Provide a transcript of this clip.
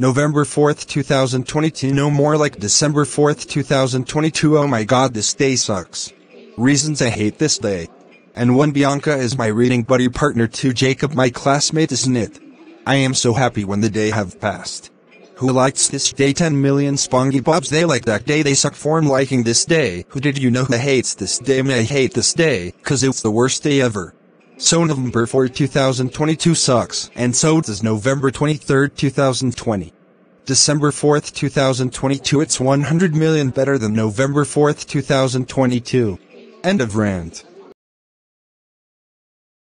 November 4th, 2022 no more like December 4th, 2022 oh my god this day sucks. Reasons I hate this day. And 1 Bianca is my reading buddy partner 2 Jacob my classmate isn't it? I am so happy when the day have passed. Who likes this day 10 million spongy bobs they like that day they suck for liking this day. Who did you know who hates this day may hate this day, cause it's the worst day ever. So November 4, 2022 sucks, and so does November 23, 2020. December 4, 2022 it's 100 million better than November 4, 2022. End of rant.